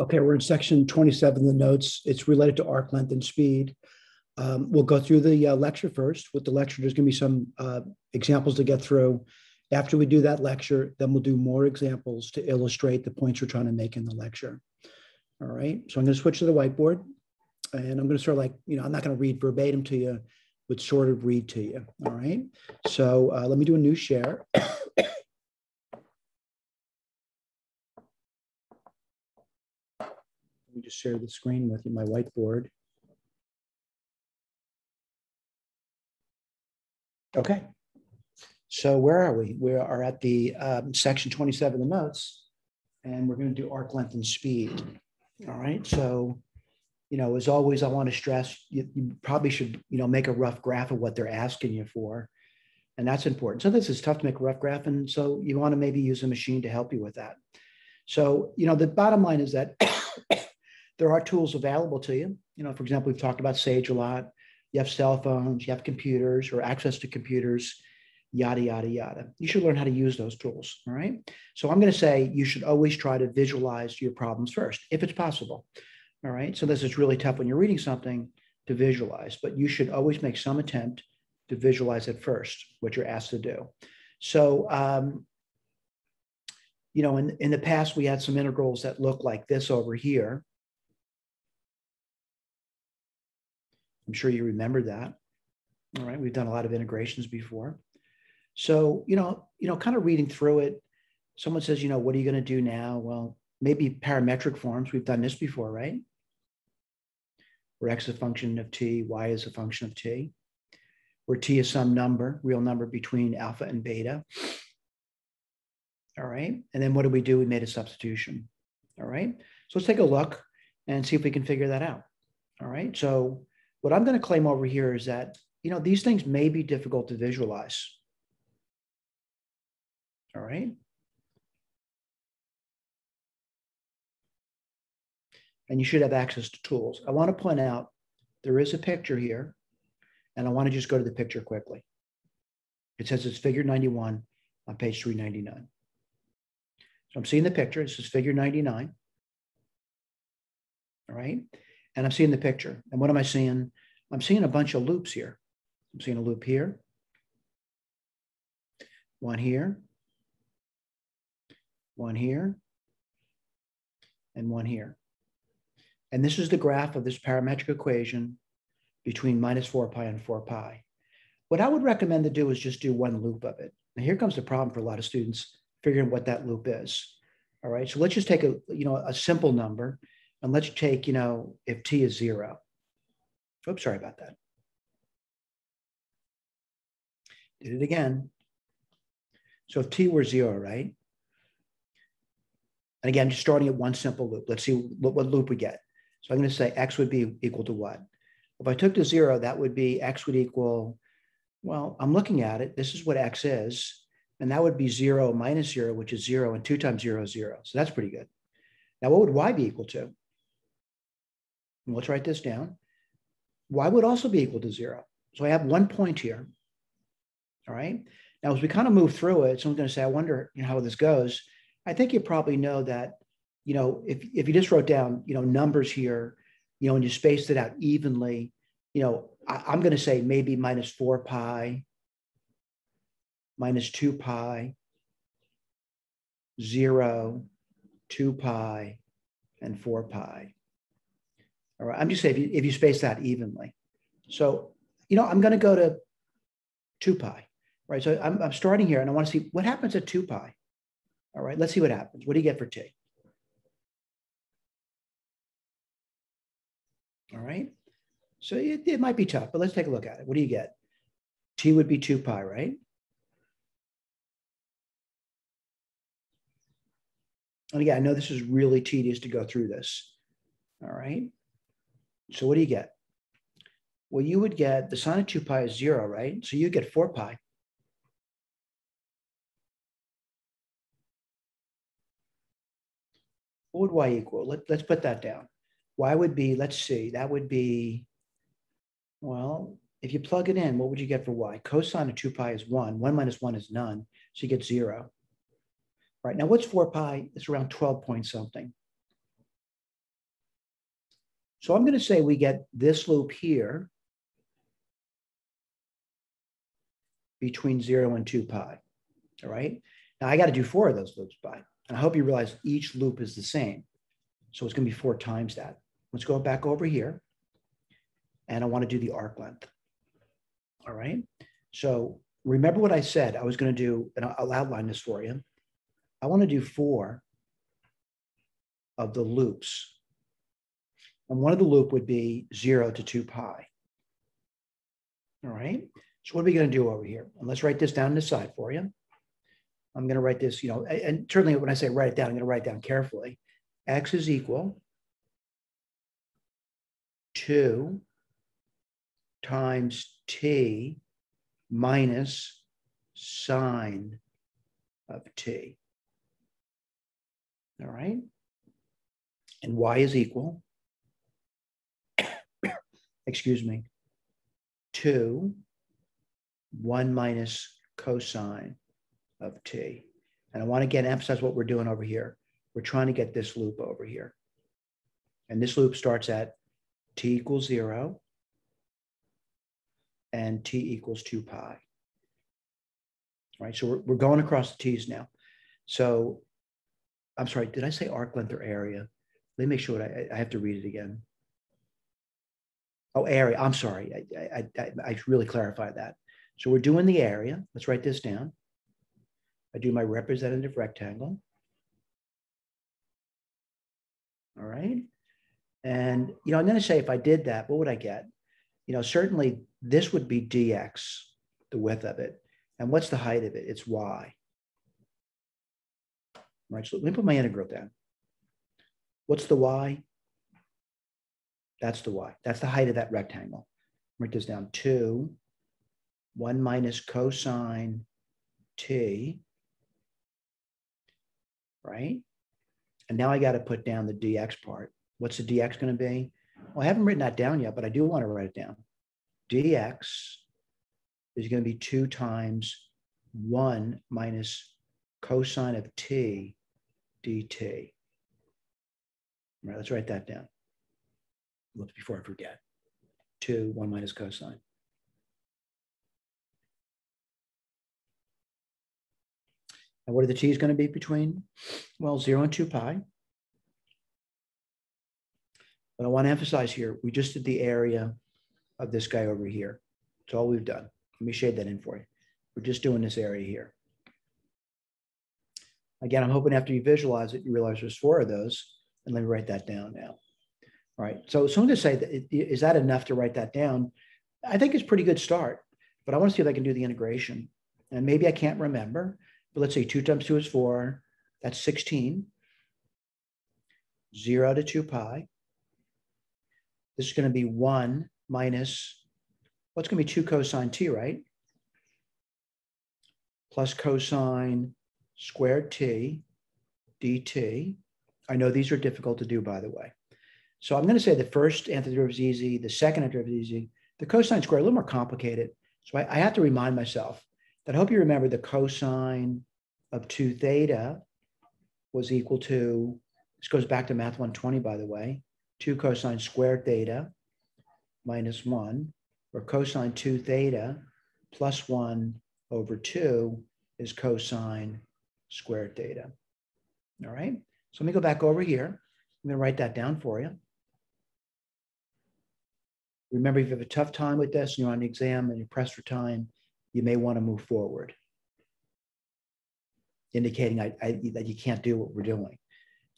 Okay, we're in section 27 of the notes. It's related to arc length and speed. Um, we'll go through the uh, lecture first. With the lecture, there's going to be some uh, examples to get through. After we do that lecture, then we'll do more examples to illustrate the points we're trying to make in the lecture. All right, so I'm going to switch to the whiteboard and I'm going to sort of like, you know, I'm not going to read verbatim to you, but sort of read to you. All right, so uh, let me do a new share. Me just share the screen with you, my whiteboard. Okay. So where are we? We are at the um, section 27 of the notes, and we're going to do arc length and speed. All right. So, you know, as always, I want to stress you, you probably should, you know, make a rough graph of what they're asking you for. And that's important. Sometimes it's tough to make a rough graph. And so you want to maybe use a machine to help you with that. So, you know, the bottom line is that there are tools available to you. You know, for example, we've talked about Sage a lot. You have cell phones, you have computers or access to computers, yada, yada, yada. You should learn how to use those tools. All right. So I'm going to say you should always try to visualize your problems first, if it's possible. All right. So this is really tough when you're reading something to visualize, but you should always make some attempt to visualize it first, what you're asked to do. So, um, you know, in, in the past, we had some integrals that look like this over here. I'm sure you remember that. All right, we've done a lot of integrations before. So, you know, you know, kind of reading through it, someone says, you know, what are you going to do now? Well, maybe parametric forms. We've done this before, right? Where x is a function of t, y is a function of t, where t is some number, real number between alpha and beta. All right. And then what do we do? We made a substitution. All right. So let's take a look and see if we can figure that out. All right. So what I'm going to claim over here is that, you know, these things may be difficult to visualize. All right. And you should have access to tools. I want to point out there is a picture here, and I want to just go to the picture quickly. It says it's figure 91 on page 399. So I'm seeing the picture. This is figure 99. All right and I'm seeing the picture. And what am I seeing? I'm seeing a bunch of loops here. I'm seeing a loop here, one here, one here, and one here. And this is the graph of this parametric equation between minus 4 pi and 4 pi. What I would recommend to do is just do one loop of it. And here comes the problem for a lot of students figuring what that loop is. All right, so let's just take a, you know, a simple number and let's take, you know, if t is zero. Oops, sorry about that. Did it again. So if t were zero, right? And again, just starting at one simple loop. Let's see what, what loop we get. So I'm going to say x would be equal to what? If I took the zero, that would be x would equal, well, I'm looking at it. This is what x is. And that would be zero minus zero, which is zero, and two times zero is zero. So that's pretty good. Now, what would y be equal to? Let's write this down. Y would also be equal to zero. So I have one point here. All right. Now, as we kind of move through it, someone's going to say, I wonder you know, how this goes. I think you probably know that, you know, if, if you just wrote down, you know, numbers here, you know, and you spaced it out evenly, you know, I, I'm going to say maybe minus four pi, minus two pi, zero, two pi, and four pi. All right. I'm just saying if you, if you space that evenly. So, you know, I'm going to go to 2 pi, right? So I'm, I'm starting here and I want to see what happens at 2 pi. All right, let's see what happens. What do you get for t? All right. So it, it might be tough, but let's take a look at it. What do you get? T would be 2 pi, right? And again, I know this is really tedious to go through this. All right. So what do you get? Well, you would get the sine of 2 pi is 0, right? So you get 4 pi. What would y equal? Let, let's put that down. y would be, let's see, that would be, well, if you plug it in, what would you get for y? Cosine of 2 pi is 1. 1 minus 1 is none. So you get 0. Right now, what's 4 pi? It's around 12 point something. So I'm going to say we get this loop here between zero and two pi, all right? Now I got to do four of those loops by, and I hope you realize each loop is the same. So it's going to be four times that. Let's go back over here, and I want to do the arc length. All right. So remember what I said. I was going to do, and I'll outline this for you. I want to do four of the loops. And one of the loop would be zero to two pi. All right. So what are we going to do over here? And let's write this down on the side for you. I'm going to write this, you know, and certainly when I say write it down, I'm going to write it down carefully. X is equal to times t minus sine of t. All right. And y is equal, excuse me, 2, 1 minus cosine of t. And I want to again emphasize what we're doing over here. We're trying to get this loop over here. And this loop starts at t equals 0 and t equals 2 pi. All right, so we're, we're going across the t's now. So I'm sorry, did I say arc length or area? Let me make sure I, I have to read it again. Oh, area. I'm sorry. I, I, I, I really clarified that. So we're doing the area. Let's write this down. I do my representative rectangle. All right. And, you know, I'm going to say if I did that, what would I get? You know, certainly this would be dx, the width of it. And what's the height of it? It's y. All right, so let me put my integral down. What's the y? That's the y. That's the height of that rectangle. Write this down. 2, 1 minus cosine t, right? And now I got to put down the dx part. What's the dx going to be? Well, I haven't written that down yet, but I do want to write it down. dx is going to be 2 times 1 minus cosine of t dt. All right, let's write that down. Before I forget. 2, 1 minus cosine. And what are the t's going to be between? Well, 0 and 2 pi. But I want to emphasize here, we just did the area of this guy over here. That's all we've done. Let me shade that in for you. We're just doing this area here. Again, I'm hoping after you visualize it, you realize there's four of those. And let me write that down now. Right. So someone to say, that, is that enough to write that down? I think it's pretty good start, but I want to see if I can do the integration. And maybe I can't remember, but let's say two times two is four. That's 16. Zero to two pi. This is going to be one minus, what's going to be two cosine t, right? Plus cosine squared t dt. I know these are difficult to do, by the way. So I'm going to say the first antiderivative is easy, the second antiderivative is easy. The cosine square, a little more complicated. So I, I have to remind myself that I hope you remember the cosine of 2 theta was equal to, this goes back to math 120, by the way, 2 cosine squared theta minus 1, or cosine 2 theta plus 1 over 2 is cosine squared theta. All right, so let me go back over here. I'm going to write that down for you. Remember, if you have a tough time with this and you're on the exam and you're pressed for time, you may want to move forward, indicating I, I, that you can't do what we're doing.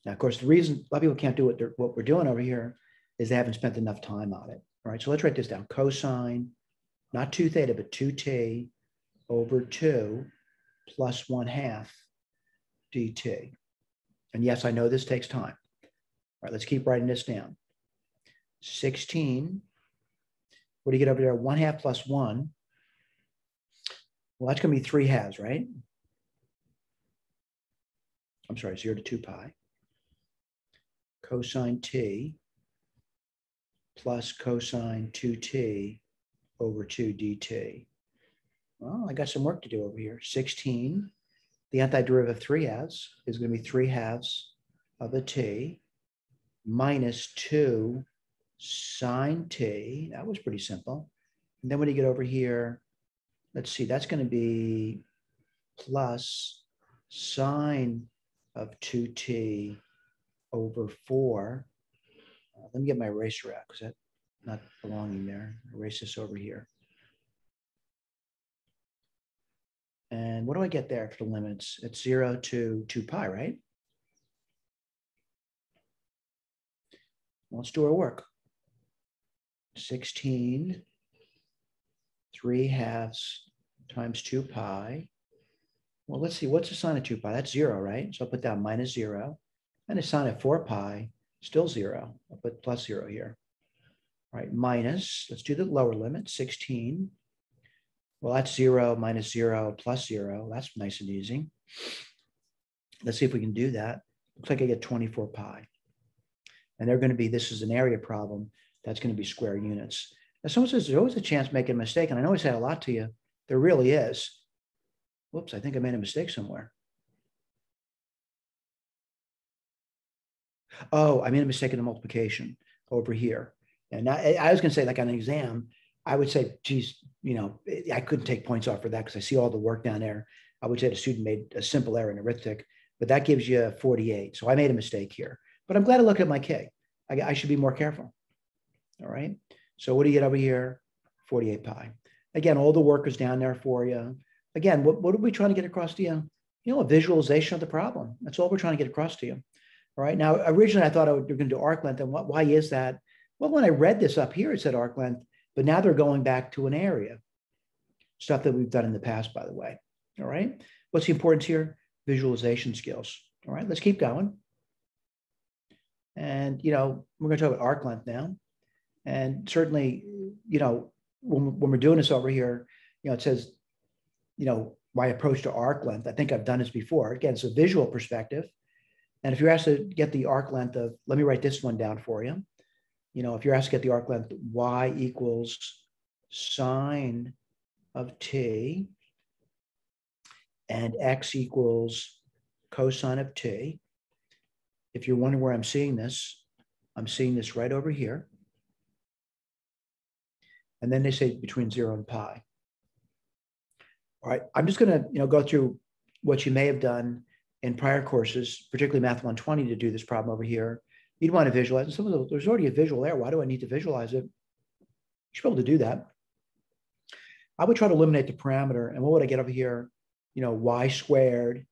Now, of course, the reason a lot of people can't do what, what we're doing over here is they haven't spent enough time on it. All right, so let's write this down. Cosine, not 2 theta, but 2t over 2 plus 1 half dt. And yes, I know this takes time. All right, let's keep writing this down. 16, what do you get over there? 1 half plus 1. Well, that's going to be 3 halves, right? I'm sorry, 0 to 2 pi. Cosine t plus cosine 2t over 2 dt. Well, I got some work to do over here. 16 the antiderivative of 3 halves is going to be 3 halves of a t minus 2 sine t. That was pretty simple. And then when you get over here, let's see, that's going to be plus sine of 2t over 4. Uh, let me get my eraser out because that's not belonging there. Erase this over here. And what do I get there for the limits? It's 0 to 2 pi, right? Let's do our work. 16, 3 halves times 2 pi. Well, let's see, what's the sine of 2 pi? That's 0, right? So I'll put down minus 0. And the sine of 4 pi, still 0. I'll put plus 0 here. All right, minus, let's do the lower limit, 16. Well, that's 0 minus 0 plus 0. That's nice and easy. Let's see if we can do that. Looks like I get 24 pi. And they're going to be, this is an area problem. That's going to be square units. Now, someone says there's always a chance making a mistake. And I know I say a lot to you. There really is. Whoops, I think I made a mistake somewhere. Oh, I made a mistake in the multiplication over here. And I, I was going to say, like on an exam, I would say, geez, you know, I couldn't take points off for that because I see all the work down there. I would say the student made a simple error in arithmetic, but that gives you 48. So I made a mistake here. But I'm glad to look at my K. I, I should be more careful. All right. So what do you get over here? 48 pi. Again, all the work is down there for you. Again, what, what are we trying to get across to you? You know, a visualization of the problem. That's all we're trying to get across to you. All right. Now, originally I thought I would, are going to do arc length. And what, why is that? Well, when I read this up here, it said arc length, but now they're going back to an area. Stuff that we've done in the past, by the way. All right. What's the importance here? Visualization skills. All right. Let's keep going. And, you know, we're going to talk about arc length now. And certainly, you know, when, when we're doing this over here, you know, it says, you know, my approach to arc length. I think I've done this before. Again, it's a visual perspective. And if you're asked to get the arc length of, let me write this one down for you. You know, if you're asked to get the arc length, y equals sine of t and x equals cosine of t, if you're wondering where I'm seeing this, I'm seeing this right over here. And then they say between zero and pi. All right, I'm just gonna you know, go through what you may have done in prior courses, particularly Math 120 to do this problem over here. You'd want to visualize it. Some of the, there's already a visual there. Why do I need to visualize it? You should be able to do that. I would try to eliminate the parameter. And what would I get over here? You know, y squared.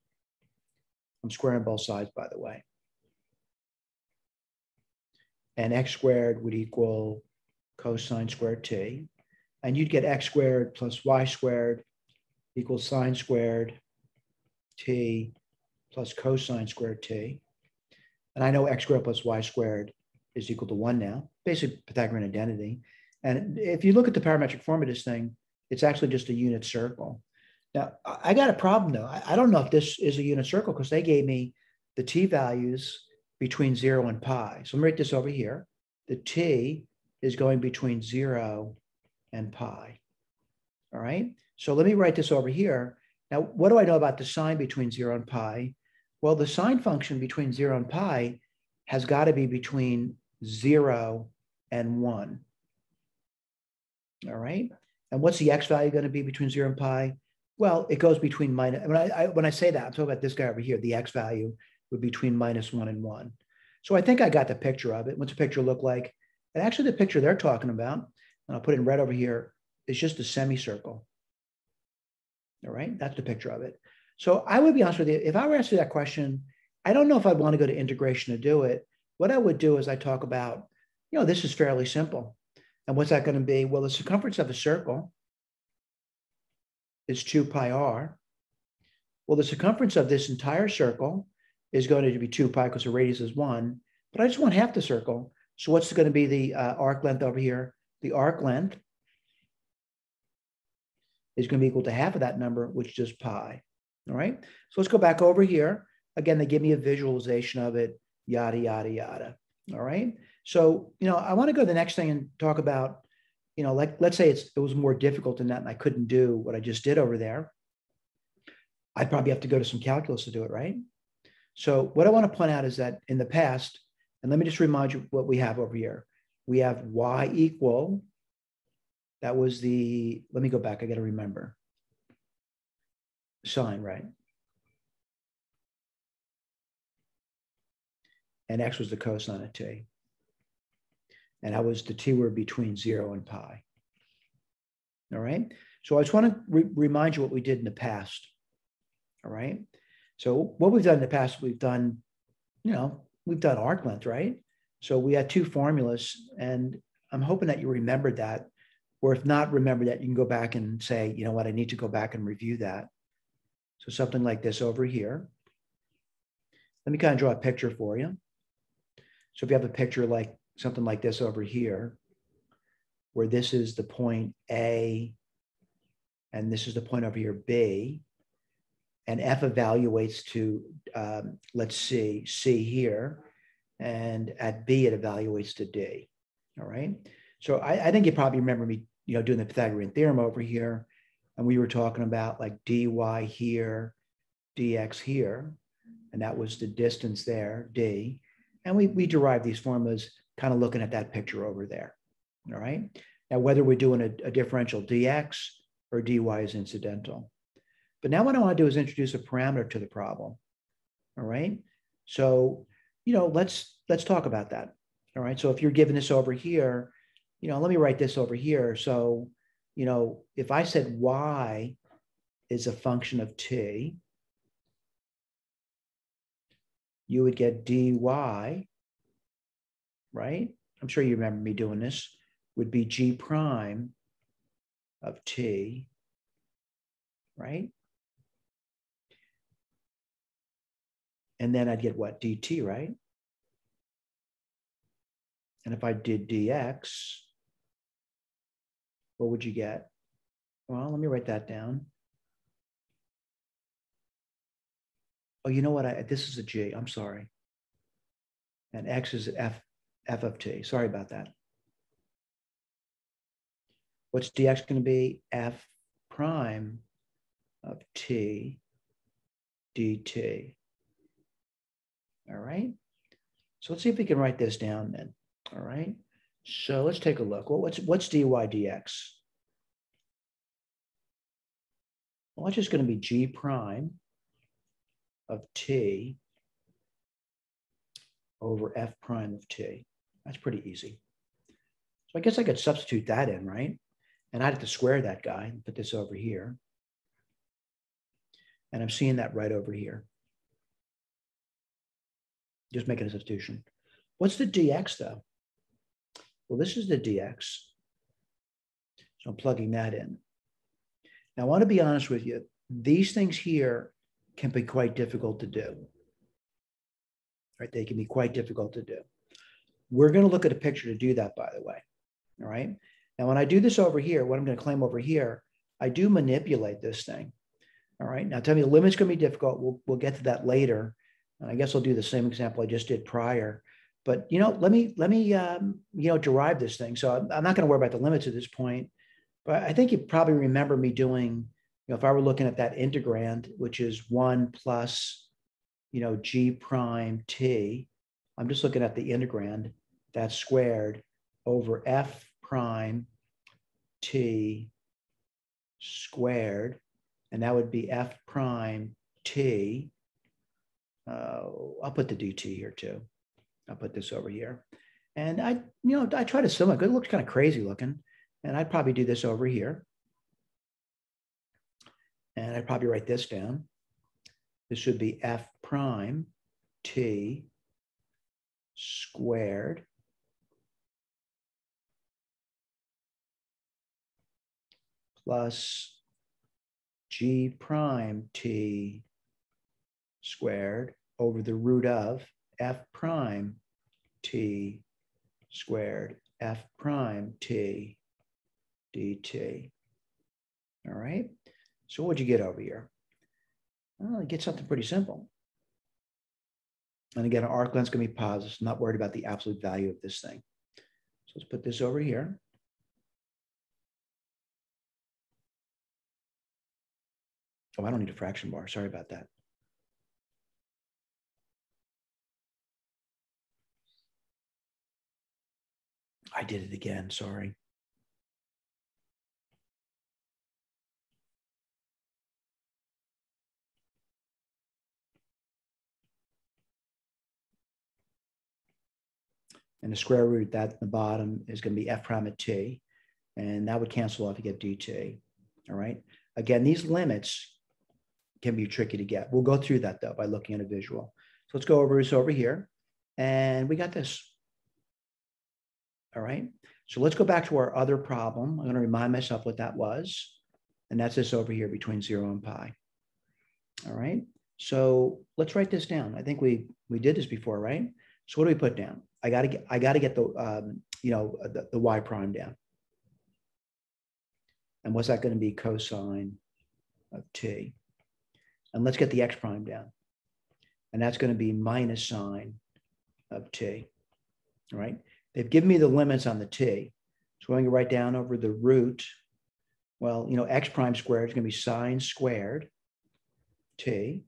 I'm squaring both sides, by the way and x squared would equal cosine squared t. And you'd get x squared plus y squared equals sine squared t plus cosine squared t. And I know x squared plus y squared is equal to one now, basic Pythagorean identity. And if you look at the parametric form of this thing, it's actually just a unit circle. Now, I got a problem though. I don't know if this is a unit circle because they gave me the t values between zero and pi. So I'm write this over here. The t is going between zero and pi. All right. So let me write this over here. Now, what do I know about the sine between zero and pi? Well, the sine function between zero and pi has got to be between zero and one. All right. And what's the x value going to be between zero and pi? Well, it goes between minus. When I, I when I say that, I'm talking about this guy over here. The x value would be between minus one and one. So I think I got the picture of it. What's the picture look like? And actually the picture they're talking about, and I'll put it in red over here, is just a semicircle. All right, that's the picture of it. So I would be honest with you, if I were asked that question, I don't know if I'd want to go to integration to do it. What I would do is I talk about, you know, this is fairly simple. And what's that going to be? Well, the circumference of a circle is 2 pi r. Well, the circumference of this entire circle is going to be 2 pi because the radius is 1. But I just want half the circle. So what's going to be the uh, arc length over here? The arc length is going to be equal to half of that number, which is pi. All right. So let's go back over here. Again, they give me a visualization of it, yada, yada, yada. All right. So, you know, I want to go to the next thing and talk about, you know, like, let's say it's it was more difficult than that and I couldn't do what I just did over there. I'd probably have to go to some calculus to do it, right? So what I want to point out is that in the past, and let me just remind you what we have over here. we have y equal, that was the, let me go back, I got to remember. Sine, right? And x was the cosine of t. And that was the t were between zero and pi. All right. So I just want to re remind you what we did in the past. All right. So what we've done in the past, we've done, you know, we've done arc length, right? So we had two formulas, and I'm hoping that you remembered that. Or if not, remember that you can go back and say, you know what, I need to go back and review that. So something like this over here. Let me kind of draw a picture for you. So if you have a picture like something like this over here, where this is the point A, and this is the point over here, B, and F evaluates to, um, let's see, C here, and at B, it evaluates to D, all right? So I, I think you probably remember me, you know, doing the Pythagorean theorem over here, and we were talking about like dy here, dx here, and that was the distance there, d. And we, we derived these formulas kind of looking at that picture over there, all right? Now, whether we're doing a, a differential dx or dy is incidental. But now what I want to do is introduce a parameter to the problem, all right? So, you know, let's let's talk about that, all right? So if you're given this over here, you know, let me write this over here. So, you know, if I said y is a function of t, you would get dy, right? I'm sure you remember me doing this, would be g prime of t, right? And then I'd get what? dt, right? And if I did dx, what would you get? Well, let me write that down. Oh, you know what? I, this is a G. I'm sorry. And X is F, F of T. Sorry about that. What's dx going to be? F prime of T dt. All right. So let's see if we can write this down then. All right. So let's take a look. Well, what's, what's dy dx? Well, it's just going to be g prime of t over f prime of t. That's pretty easy. So I guess I could substitute that in, right? And I'd have to square that guy and put this over here. And I'm seeing that right over here. Just making a substitution. What's the dx though? Well, this is the dx. So I'm plugging that in. Now, I want to be honest with you. These things here can be quite difficult to do. Right? They can be quite difficult to do. We're going to look at a picture to do that, by the way. All right. Now, when I do this over here, what I'm going to claim over here, I do manipulate this thing. All right. Now, tell me the limit's going to be difficult. We'll, we'll get to that later. And I guess I'll do the same example I just did prior. But you know, let me let me um, you know derive this thing. So I'm, I'm not going to worry about the limits at this point. But I think you probably remember me doing. You know, if I were looking at that integrand, which is one plus, you know, g prime t. I'm just looking at the integrand. That's squared over f prime t squared, and that would be f prime t. Uh, I'll put the dt here too. I'll put this over here. And I, you know, I try to. It It looks kind of crazy looking. And I'd probably do this over here. And I'd probably write this down. This would be f prime t squared plus g prime t squared over the root of f prime t squared f prime t dt. All right. So what'd you get over here? Well, you get something pretty simple. And again, our arc length is going to be positive. So I'm not worried about the absolute value of this thing. So let's put this over here. Oh, I don't need a fraction bar. Sorry about that. I did it again, sorry. And the square root that at the bottom is going to be f prime at t. And that would cancel off, you get dt. All right. Again, these limits can be tricky to get. We'll go through that though by looking at a visual. So let's go over this over here. And we got this. All right. So let's go back to our other problem. I'm going to remind myself what that was. And that's this over here between zero and pi. All right. So let's write this down. I think we we did this before, right? So what do we put down? I got to get I got to get the um, you know the, the y prime down. And what's that going to be? Cosine of t. And let's get the x prime down. And that's going to be minus sine of t. All right. They've given me the limits on the t. So I'm going to write down over the root. Well, you know, x prime squared is going to be sine squared t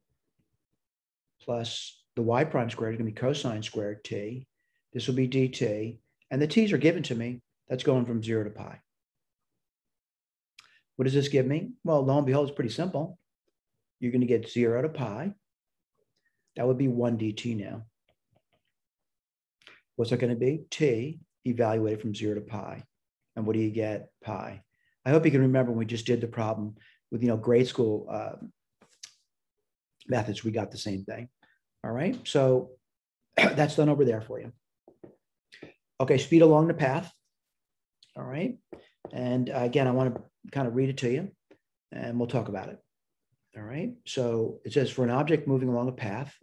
plus the y prime squared is going to be cosine squared t. This will be dt. And the t's are given to me. That's going from 0 to pi. What does this give me? Well, lo and behold, it's pretty simple. You're going to get 0 to pi. That would be 1 dt now. What's that going to be? T evaluated from 0 to pi. And what do you get? Pi. I hope you can remember when we just did the problem with, you know, grade school uh, methods, we got the same thing. All right. So that's done over there for you. Okay, speed along the path. All right. And again, I want to kind of read it to you and we'll talk about it. All right. So it says for an object moving along a path,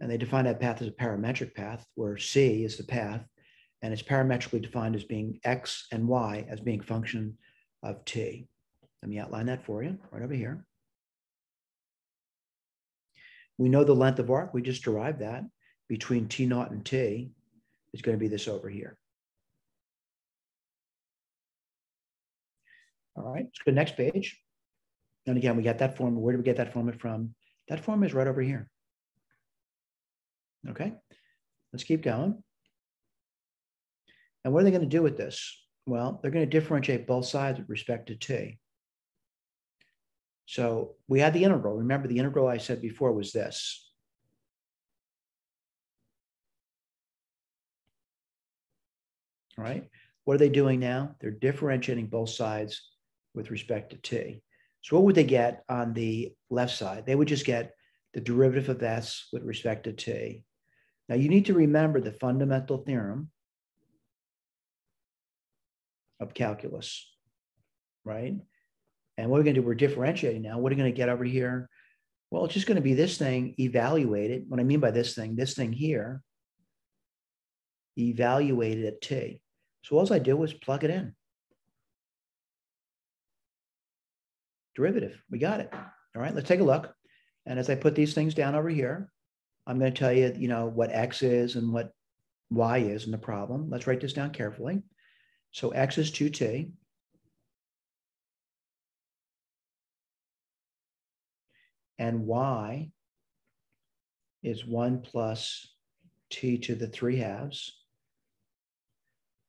and they define that path as a parametric path where C is the path, and it's parametrically defined as being X and Y as being function of T. Let me outline that for you right over here. We know the length of arc, we just derived that between T naught and T is going to be this over here. All right, let's go to the next page. And again, we got that form. Where did we get that formula from? That form is right over here. Okay, let's keep going. And what are they going to do with this? Well, they're going to differentiate both sides with respect to t. So we had the integral. Remember the integral I said before was this. All right. What are they doing now? They're differentiating both sides with respect to t. So what would they get on the left side? They would just get the derivative of s with respect to t. Now you need to remember the fundamental theorem of calculus, right? And what we're going to do, we're differentiating now. What are we going to get over here? Well, it's just going to be this thing evaluated. What I mean by this thing, this thing here, evaluated at t. So all I do was plug it in. Derivative, we got it. All right, let's take a look. And as I put these things down over here, I'm going to tell you, you know, what x is and what y is in the problem. Let's write this down carefully. So x is 2t. And y is 1 plus t to the 3 halves.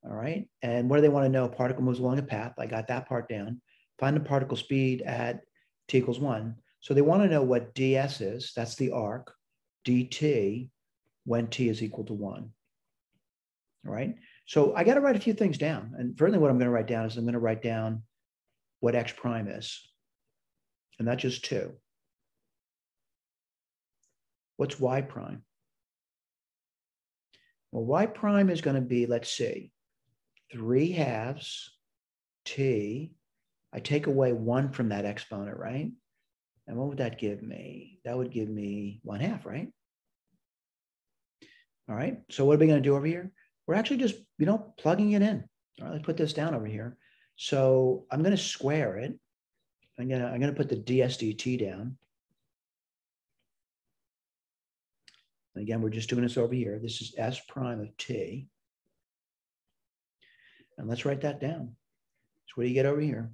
All right. And what do they want to know? Particle moves along a path. I got that part down. Find the particle speed at t equals 1. So they want to know what ds is. That's the arc. Dt when t is equal to 1. All right. So I got to write a few things down. And certainly what I'm going to write down is I'm going to write down what x prime is. And that's just 2. What's y prime? Well, y prime is going to be, let's see, 3 halves t. I take away 1 from that exponent, right? And what would that give me? That would give me 1 half, right? All right, so what are we going to do over here? we're actually just, you know, plugging it in. All right, let's put this down over here. So I'm going to square it. I'm going to, I'm to put the dsdt down. And again, we're just doing this over here. This is s prime of t. And let's write that down. So what do you get over here?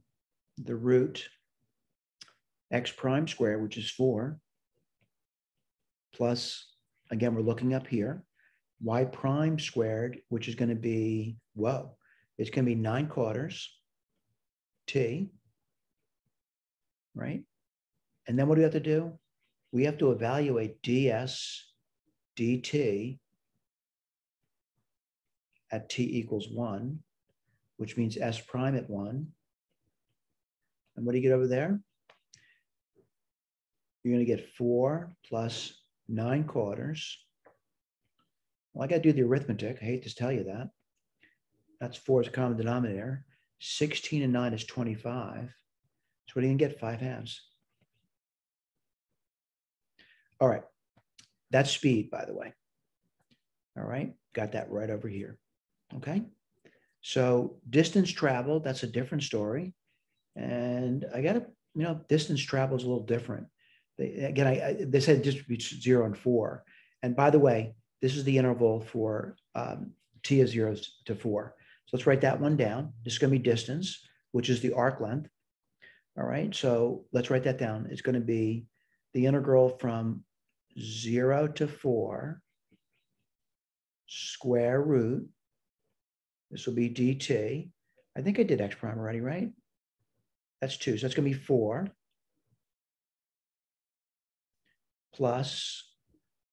The root x prime squared, which is 4, plus, again, we're looking up here, y prime squared, which is going to be, whoa, it's going to be nine quarters t, right? And then what do we have to do? We have to evaluate ds dt at t equals one, which means s prime at one. And what do you get over there? You're going to get four plus nine quarters. Well, I got to do the arithmetic. I hate to tell you that. That's four is a common denominator. 16 and nine is 25. So what are you going to get? Five halves. All right. That's speed, by the way. All right. Got that right over here. Okay. So distance traveled, that's a different story. And I got to, you know, distance travel is a little different. They, again, I, I, they said distributes zero and four. And by the way, this is the interval for um, t of zeros to four. So let's write that one down. This is going to be distance, which is the arc length. All right, so let's write that down. It's going to be the integral from zero to four square root. This will be dt. I think I did x prime already, right? That's two. So that's going to be four plus,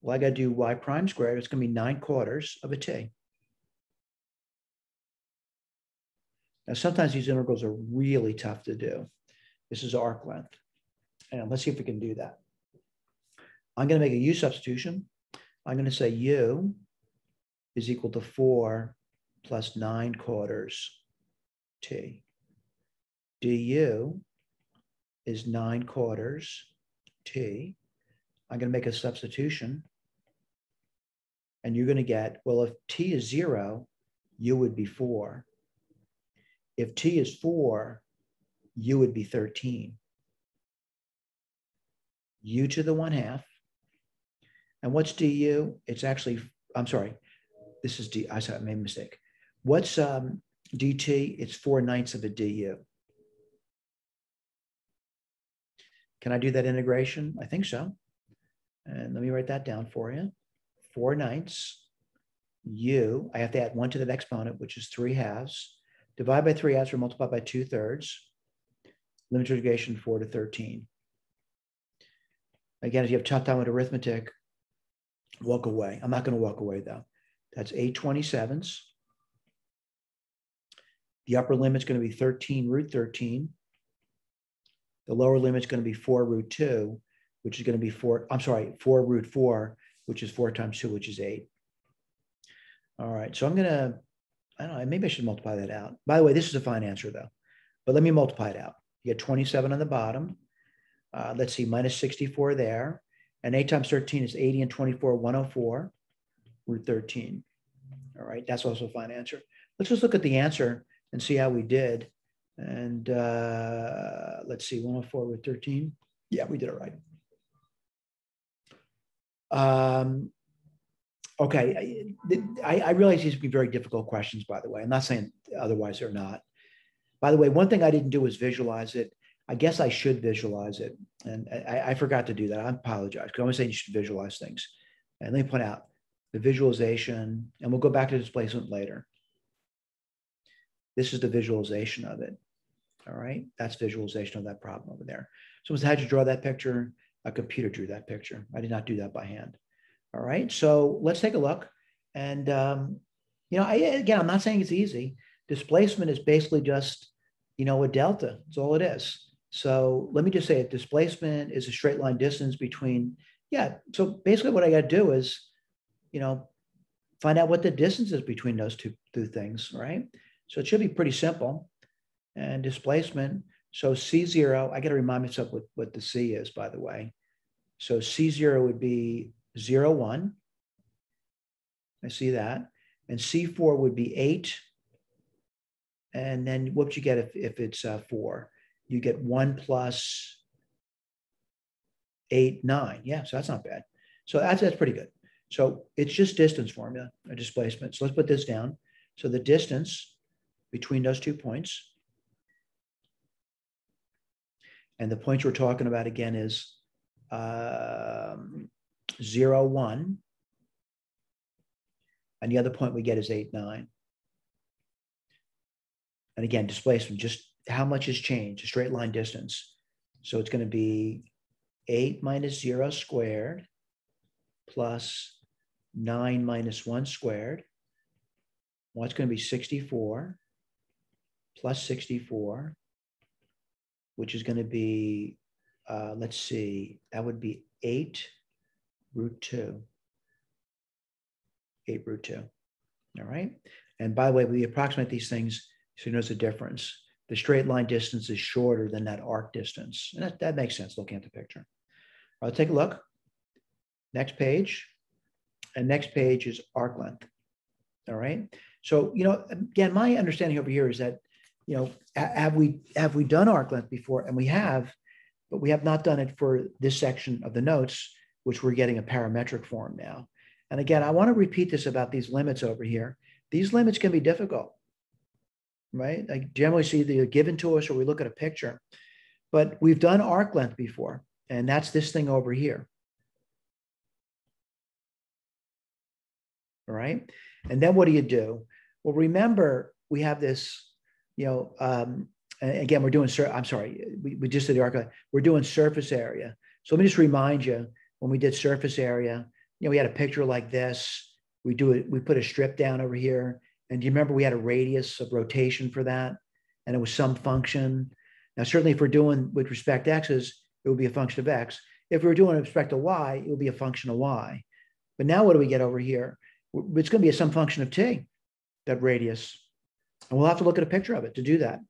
well, I got to do y prime squared. It's going to be nine quarters of a t. Now, sometimes these integrals are really tough to do. This is arc length. And let's see if we can do that. I'm going to make a u substitution. I'm going to say u is equal to 4 plus 9 quarters t. du is 9 quarters t. I'm going to make a substitution. And you're going to get, well, if t is 0, u would be 4. If t is 4, u would be 13. u to the 1 half. And what's du? It's actually, I'm sorry, this is d, I I made a mistake. What's um, dt? It's 4 ninths of a du. Can I do that integration? I think so. And let me write that down for you. 4 ninths u, I have to add 1 to the exponent, which is 3 halves divide by three halves or multiply by two thirds. Limit integration four to 13. Again, if you have tough time with arithmetic, walk away. I'm not going to walk away though. That's 827s. The upper limit's going to be 13 root 13. The lower limit's going to be 4 root 2, which is going to be 4, I'm sorry, 4 root 4, which is 4 times 2, which is 8. All right, so I'm going to I don't know, maybe I should multiply that out. By the way, this is a fine answer though, but let me multiply it out. You get 27 on the bottom. Uh, let's see, minus 64 there. And 8 times 13 is 80 and 24, 104, root 13. All right, that's also a fine answer. Let's just look at the answer and see how we did. And uh, let's see, 104 root 13. Yeah, we did it right. Um, Okay, I, I realize these would be very difficult questions, by the way. I'm not saying otherwise they're not. By the way, one thing I didn't do was visualize it. I guess I should visualize it. And I, I forgot to do that. I apologize because I'm always saying you should visualize things. And let me point out the visualization, and we'll go back to displacement later. This is the visualization of it. All right, that's visualization of that problem over there. So how'd you draw that picture? A computer drew that picture. I did not do that by hand. All right, so let's take a look. And, um, you know, I, again, I'm not saying it's easy. Displacement is basically just, you know, a delta. That's all it is. So let me just say it. Displacement is a straight line distance between, yeah. So basically what I got to do is, you know, find out what the distance is between those two, two things, right? So it should be pretty simple. And displacement, so C0, I got to remind myself what, what the C is, by the way. So C0 would be zero, one. I see that. And C4 would be eight. And then what would you get if, if it's uh, four? You get one plus eight, nine. Yeah, so that's not bad. So that's, that's pretty good. So it's just distance formula, a displacement. So let's put this down. So the distance between those two points, and the points we're talking about again is um, zero, one. And the other point we get is eight, nine. And again, displacement, just how much has changed, a straight line distance. So it's going to be eight minus zero squared plus nine minus one squared. Well, it's going to be 64 plus 64, which is going to be, uh, let's see, that would be 8 root 2. 8 root 2. All right. And by the way, we approximate these things so you notice the difference. The straight line distance is shorter than that arc distance. And that, that makes sense looking at the picture. All right, take a look. Next page. And next page is arc length. All right. So, you know, again, my understanding over here is that, you know, have we have we done arc length before? And we have, but we have not done it for this section of the notes, which we're getting a parametric form now. And again, I want to repeat this about these limits over here. These limits can be difficult, right? I generally see they're given to us or we look at a picture, but we've done arc length before, and that's this thing over here. All right. And then what do you do? Well, remember, we have this, you know, um, again, we're doing, sir. I'm sorry, we, we just did the arc, we're doing surface area. So let me just remind you, when we did surface area, you know, we had a picture like this. We do it, we put a strip down over here. And do you remember we had a radius of rotation for that? And it was some function. Now, certainly if we're doing with respect to x's, it would be a function of x. If we were doing with respect to y, it would be a function of y. But now what do we get over here? It's going to be a some function of t, that radius. And we'll have to look at a picture of it to do that.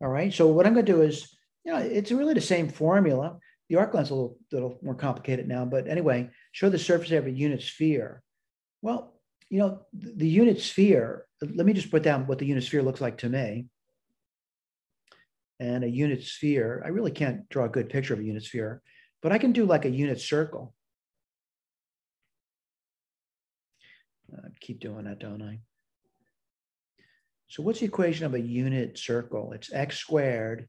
All right. So what I'm going to do is, you know, it's really the same formula. The arc length's a little, little more complicated now, but anyway, show the surface area of a unit sphere. Well, you know, the, the unit sphere, let me just put down what the unit sphere looks like to me. And a unit sphere, I really can't draw a good picture of a unit sphere, but I can do like a unit circle. I keep doing that, don't I? So what's the equation of a unit circle? It's x squared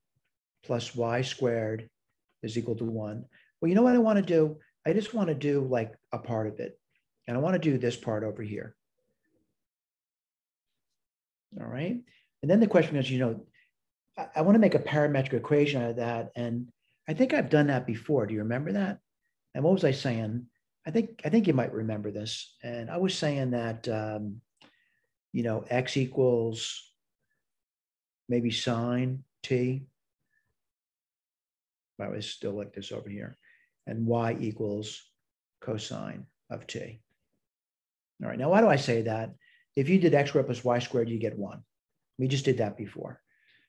plus y squared is equal to one. Well, you know what I want to do? I just want to do like a part of it. And I want to do this part over here. All right. And then the question is, you know, I, I want to make a parametric equation out of that. And I think I've done that before. Do you remember that? And what was I saying? I think I think you might remember this. And I was saying that um, you know, x equals maybe sine t. I was still like this over here. And y equals cosine of t. All right, now why do I say that? If you did x squared plus y squared, you get one. We just did that before.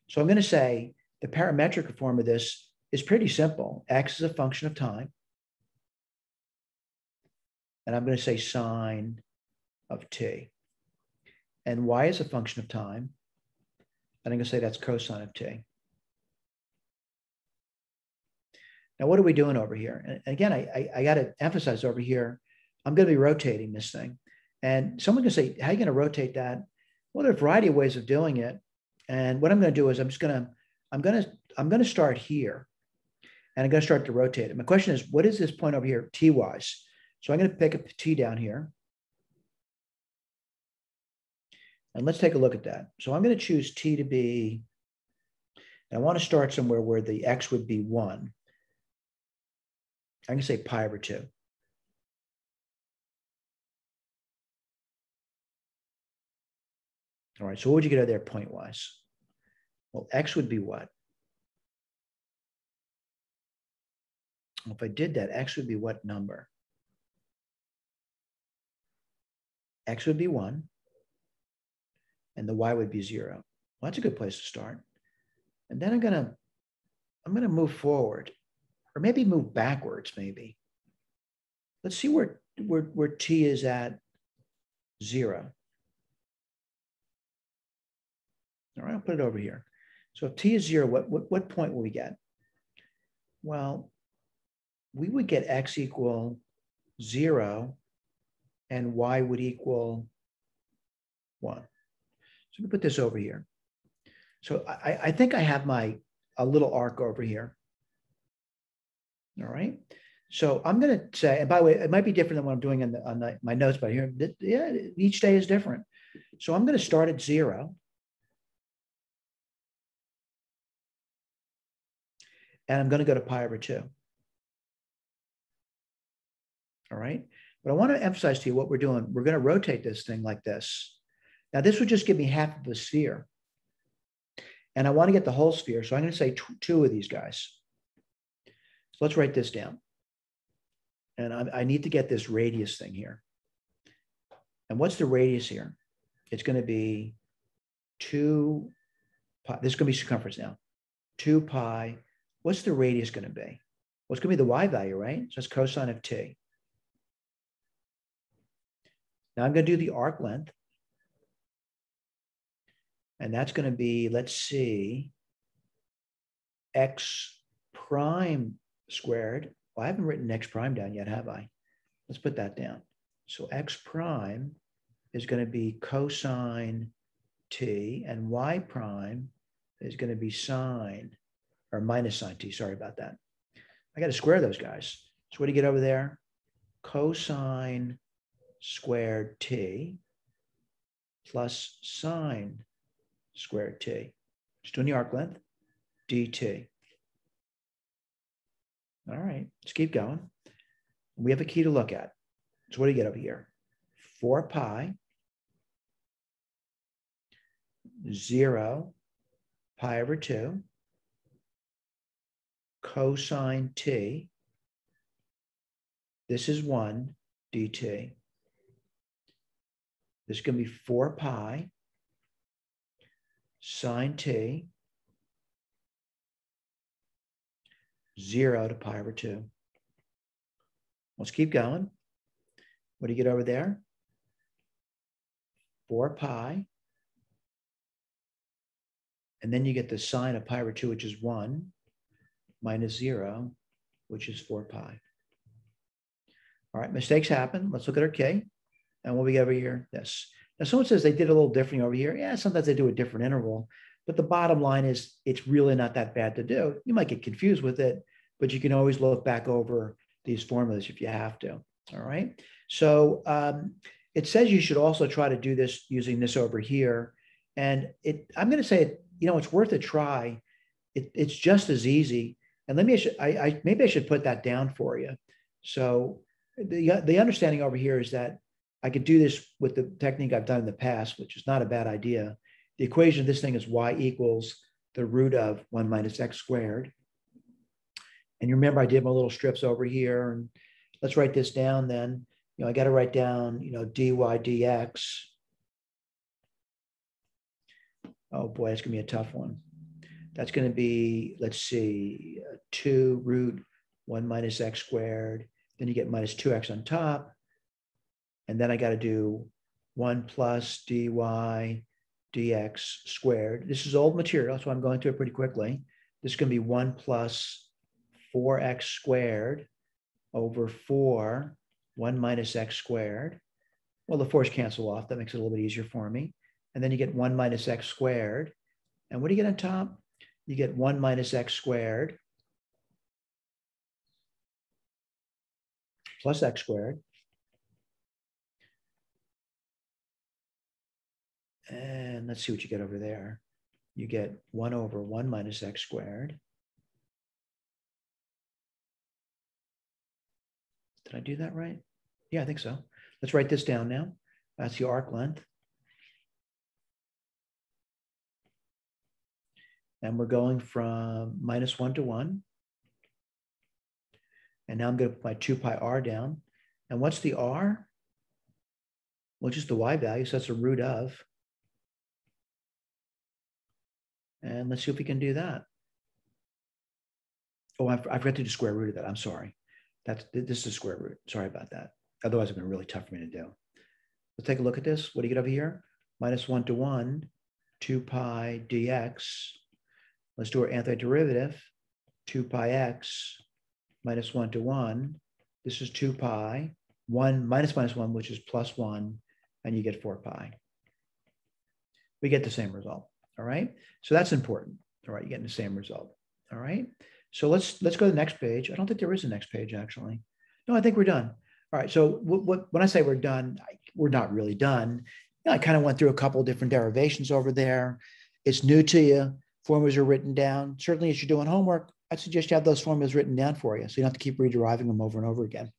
So I'm going to say the parametric form of this is pretty simple. X is a function of time. And I'm going to say sine of t and y is a function of time. And I'm going to say that's cosine of t. Now, what are we doing over here? And again, I, I, I got to emphasize over here, I'm going to be rotating this thing. And someone can say, how are you going to rotate that? Well, there are a variety of ways of doing it. And what I'm going to do is I'm just going to, I'm going to, I'm going to start here and I'm going to start to rotate it. My question is, what is this point over here, t wise? So I'm going to pick a t down here. And let's take a look at that. So I'm going to choose t to be, and I want to start somewhere where the x would be 1. I can say pi over 2. All right, so what would you get out of there point-wise? Well, x would be what? If I did that, x would be what number? X would be 1 and the y would be zero. Well, that's a good place to start. And then I'm gonna, I'm gonna move forward, or maybe move backwards, maybe. Let's see where, where, where t is at zero. All right, I'll put it over here. So if t is zero, what, what, what point will we get? Well, we would get x equal zero and y would equal one. So me put this over here. So I, I think I have my a little arc over here. All right. So I'm going to say, and by the way, it might be different than what I'm doing on, the, on the, my notes, but here, yeah, each day is different. So I'm going to start at zero. And I'm going to go to pi over two. All right. But I want to emphasize to you what we're doing. We're going to rotate this thing like this. Now, this would just give me half of the sphere. And I want to get the whole sphere. So I'm going to say two of these guys. So let's write this down. And I, I need to get this radius thing here. And what's the radius here? It's going to be 2 pi. This is going to be circumference now. 2 pi. What's the radius going to be? Well, it's going to be the y value, right? So it's cosine of t. Now I'm going to do the arc length. And that's going to be, let's see, x prime squared. Well, I haven't written x prime down yet, have I? Let's put that down. So x prime is going to be cosine t, and y prime is going to be sine, or minus sine t. Sorry about that. I got to square those guys. So what do you get over there? Cosine squared t plus sine squared t. Just doing the arc length, dt. All right, let's keep going. We have a key to look at. So what do you get over here? 4 pi, 0, pi over 2, cosine t. This is 1 dt. This is going to be 4 pi sine t 0 to pi over 2. Let's keep going. What do you get over there? 4 pi. And then you get the sine of pi over 2, which is 1, minus 0, which is 4 pi. All right, mistakes happen. Let's look at our k. And what we get over here? This. Now, someone says they did a little differently over here. Yeah, sometimes they do a different interval. But the bottom line is it's really not that bad to do. You might get confused with it, but you can always look back over these formulas if you have to. All right. So um, it says you should also try to do this using this over here. And it, I'm going to say, you know, it's worth a try. It, it's just as easy. And let me, I, I, maybe I should put that down for you. So the, the understanding over here is that I could do this with the technique I've done in the past, which is not a bad idea. The equation of this thing is y equals the root of 1 minus x squared. And you remember I did my little strips over here. And let's write this down then. You know, I got to write down, you know, dy dx. Oh boy, that's going to be a tough one. That's going to be, let's see, 2 root 1 minus x squared. Then you get minus 2x on top and then I got to do 1 plus dy dx squared. This is old material, so I'm going through it pretty quickly. This is going to be 1 plus 4x squared over 4, 1 minus x squared. Well, the 4's cancel off. That makes it a little bit easier for me. And then you get 1 minus x squared. And what do you get on top? You get 1 minus x squared plus x squared And let's see what you get over there. You get 1 over 1 minus x squared. Did I do that right? Yeah, I think so. Let's write this down now. That's the arc length. And we're going from minus 1 to 1. And now I'm going to put my 2 pi r down. And what's the r? Well, just the y value, so that's a root of. And let's see if we can do that. Oh, I've, I forgot to do square root of that. I'm sorry. That's this is a square root. Sorry about that. Otherwise, it's been really tough for me to do. Let's take a look at this. What do you get over here? Minus one to one, two pi dx. Let's do our antiderivative. Two pi x minus one to one. This is two pi. One minus minus one, which is plus one, and you get four pi. We get the same result. All right. So that's important. All right. You're getting the same result. All right. So let's, let's go to the next page. I don't think there is a next page, actually. No, I think we're done. All right, so what, what, when I say we're done, I- we're not really done. You know, I kind of went through a couple different derivations over there. It's new to you. Formulas are written down. Certainly, as you're doing homework, I'd suggest you have those formulas written down for you, so you don't have to keep rederiving them over and over again.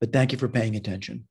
But thank you for paying attention.